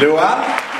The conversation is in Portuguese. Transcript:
Lua.